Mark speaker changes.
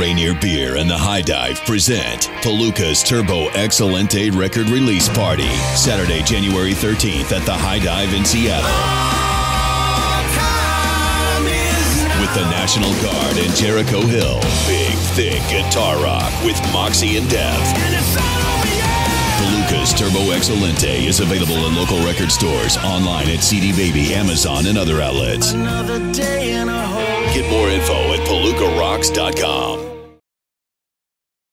Speaker 1: Rainier Beer and the High Dive present Palooka's Turbo Excelente record release party, Saturday, January 13th at the High Dive in Seattle. With the National Guard and Jericho Hill, big, thick guitar rock with Moxie and Dev. Palooka's Turbo Excelente is available in local record stores, online at CD Baby, Amazon, and other outlets. Get more info at palookarocks.com.